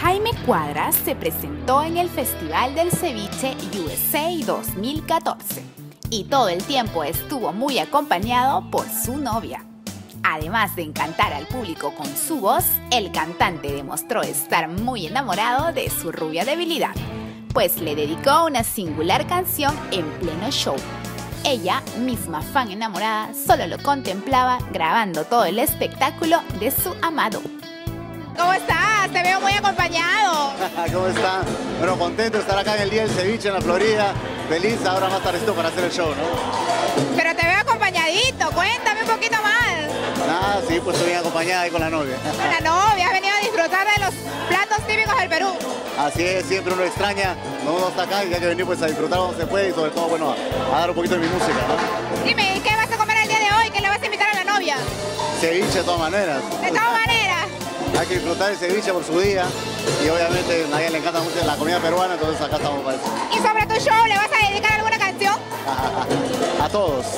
Jaime Cuadras se presentó en el Festival del Ceviche USA 2014 y todo el tiempo estuvo muy acompañado por su novia. Además de encantar al público con su voz, el cantante demostró estar muy enamorado de su rubia debilidad, pues le dedicó una singular canción en pleno show. Ella, misma fan enamorada, solo lo contemplaba grabando todo el espectáculo de su amado. ¿Cómo estás? Te veo muy acompañado. ¿Cómo está? Bueno, contento de estar acá en el Día del Ceviche en la Florida. Feliz ahora más tardecito para hacer el show, ¿no? Pero te veo acompañadito. Cuéntame un poquito más. Ah, sí, pues estoy bien acompañada ahí con la novia. Con la novia. Has venido a disfrutar de los platos típicos del Perú. Así es, siempre uno extraña. Uno está acá y hay que venir pues a disfrutar cuando se puede y sobre todo, bueno, a dar un poquito de mi música, ¿no? Dime, ¿qué vas a comer el día de hoy? ¿Qué le vas a invitar a la novia? Ceviche de todas maneras. De todas maneras. Hay que disfrutar el ceviche por su día y obviamente a ella le encanta mucho la comida peruana, entonces acá estamos para eso. ¿Y sobre tu show le vas a dedicar alguna canción? a todos.